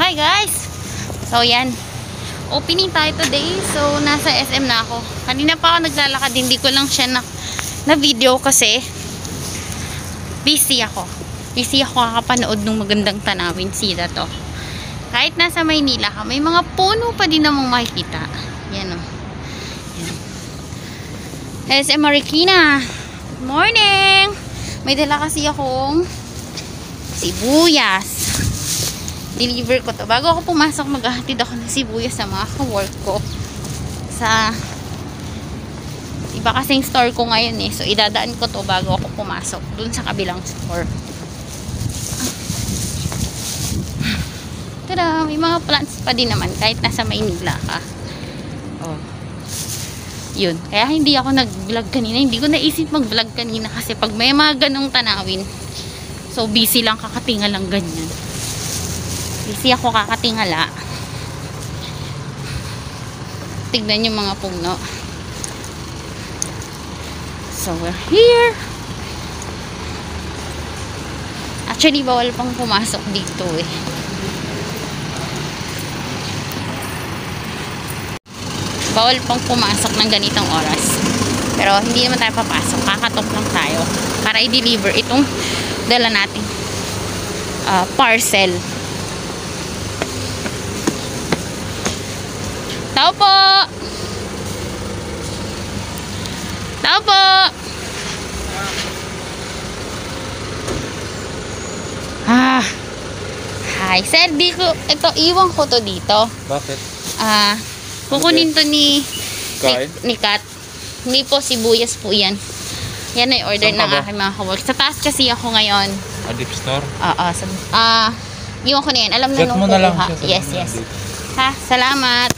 Hi guys! So yan, opening tayo today. So nasa SM na ako. Kanina pa ako naglalakad, hindi ko lang siya na, na video kasi busy ako. Busy ako kakapanood ng magandang tanawin sila to. Kahit nasa Maynila ka, may mga puno pa din namang makikita. Yan o. Yan. SM Marikina. Morning! May dala kasi akong sibuyas. Deliver ko to. Bago ako pumasok, maghahatid ako ng sibuyas sa mga ka-work ko. Sa iba kasing store ko ngayon eh. So, idadaan ko to bago ako pumasok. Dun sa kabilang store. Tada! May mga plants pa din naman kahit nasa Maynila ka. Oh. Yun. Kaya hindi ako nag-vlog kanina. Hindi ko naisip mag-vlog kanina kasi pag may mga ganong tanawin, so busy lang kakatinga lang ganyan. Busy ako kakatingala. Tignan yung mga puno. So, we're here. Actually, bawal pang pumasok dito eh. Bawal pang pumasok ng ganitong oras. Pero hindi naman tayo papasok. Kakatok lang tayo. Para i-deliver itong dala nating ah, parcel. Tao po! Tao po! Ah. Hi, sir. Di ko, ito, iwan ko to dito. Bakit? Ah, kukunin to ni, ni, ni Kat. Hindi po, sibuyas po yan. Yan ay order ng aking mga kawork. Sa taas kasi ako ngayon. A deep store? Oo, ah, iwan ko na yan. Alam na Chat nung mo na lang siya. Yes, yes. Ha, salamat.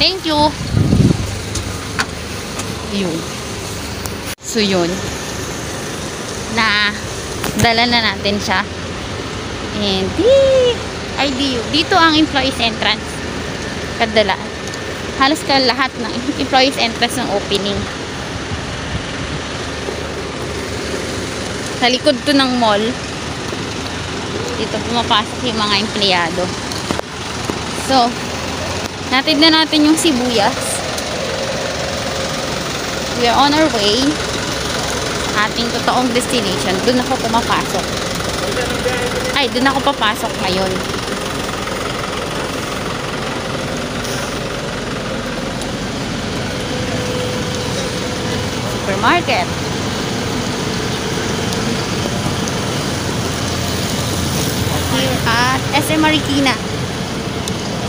Thank you. Yun. So, yun. Na, dala na natin siya. And, di, IDU. Dito ang employees entrance. Kadala. Halos ka lahat ng employees entrance ng opening. Sa likod to ng mall. Dito pumapasok yung mga empleyado. So, Natid na natin yung sibuyas. We are on our way ating totoong destination. Doon ako pumapasok. Ay, doon ako papasok ngayon. Supermarket. Here at SM Marikina.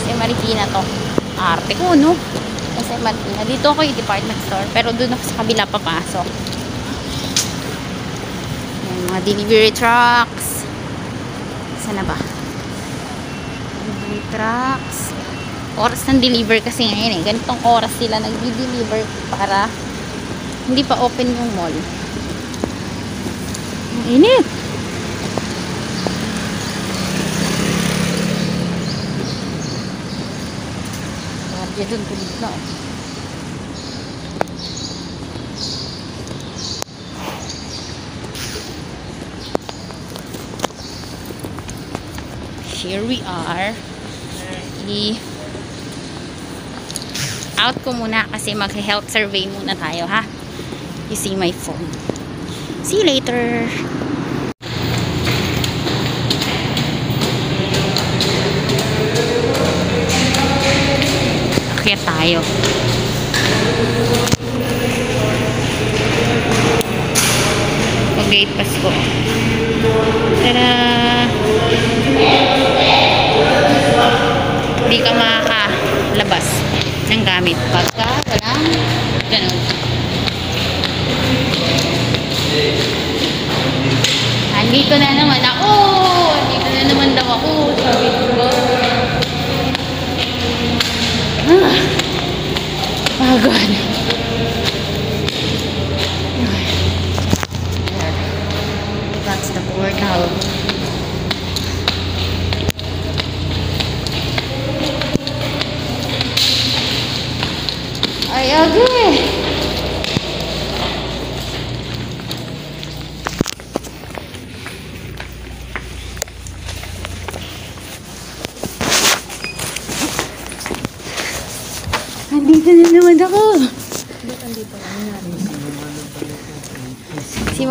SM Marikina to. Arte ko, no? SM Marikina. Dito ako yung department store. Pero doon ako sa kabila papasok. Yan, mga delivery trucks. Saan na ba? Delivery trucks. Oras ng deliver kasi ngayon eh. Ganitong oras sila nag-deliver para hindi pa open yung mall. Ang init! Guardia dun, tulog na. Here we are. I out ko muna kasi mag-health survey muna tayo ha. Using my phone. See you later. Akyat tayo. Mag-gate pass ko. Tada! Hindi ka makakalabas ng gamit pagka walang ganun. Andito na naman ako! Andito na naman daw ako. Sabi Oh, good. That's the workout. I agree.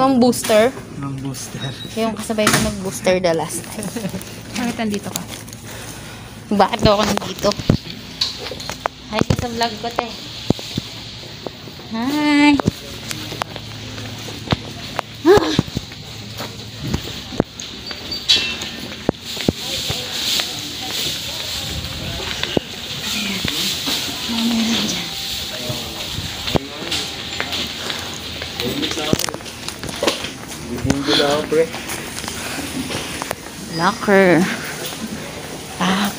Si Ma'am Booster. Ng booster. Yung kasabay ko nag-booster the last time. Bakit nandito ka? Bakit daw ako nandito? Hi ka sa vlog ko, te. Hi! Pre. Locker. Pack.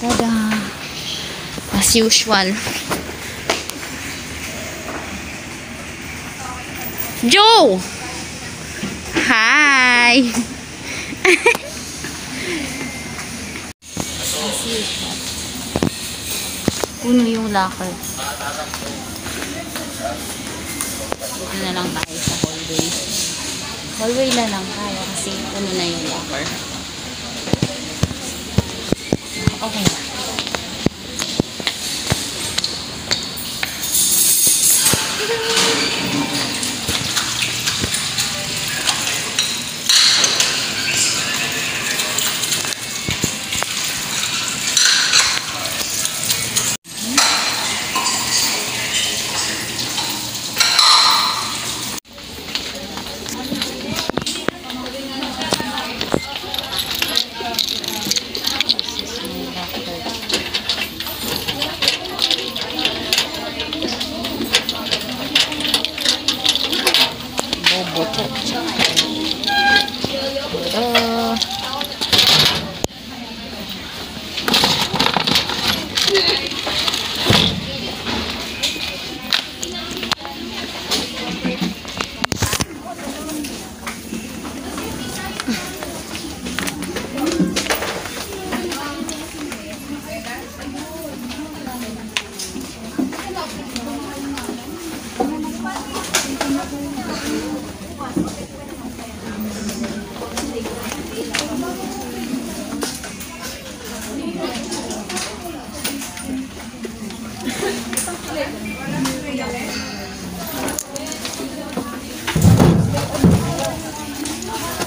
Tada. As usual. Joe! Hi! As usual. Puno yung locker. Dito na lang tayo sa hallway. Hallway na lang tayo kasi puno na yung locker. Okay na.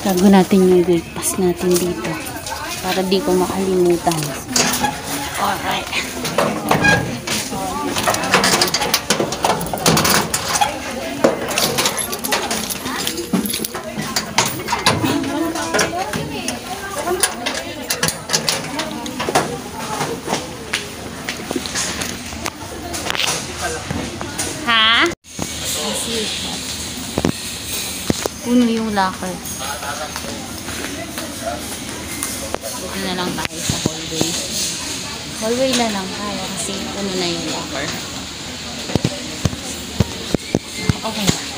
Tago natin yung pass natin dito. Para di ko makalimutan. Alright. Ha? Puno yung locker. Dito na lang tayo sa hallway. Hallway na lang tayo kasi puno na yung locker. Okay na.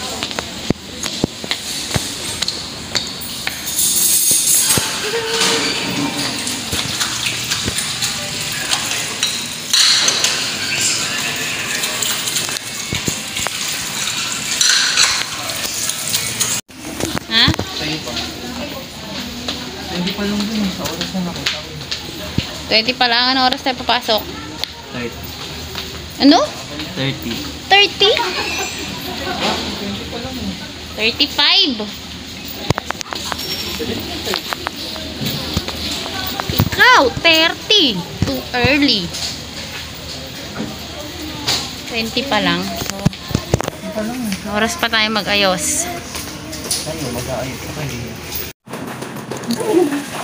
Hindi pa lang din. Sa oras na nakita ko. 20 pa lang. Anong oras tayo papasok? 30. Ano? 30. 30? 35. Ikaw, 30. Too early. 20 pa lang. So, pa oras pa tayo mag-ayos. Tayo, mag-aayos ka kayo. So,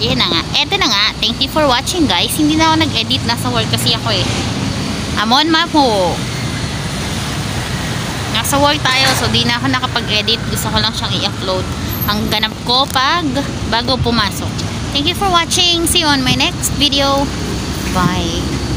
Yan na nga. Eto na nga. Thank you for watching, guys. Hindi na ako nag-edit. Nasa work kasi ako eh. I'm on map ho. Nasa work tayo. So, di na ako nakapag-edit. Gusto ko lang siyang i-upload. ang ganap ko pag bago pumasok. Thank you for watching. See you on my next video. Bye.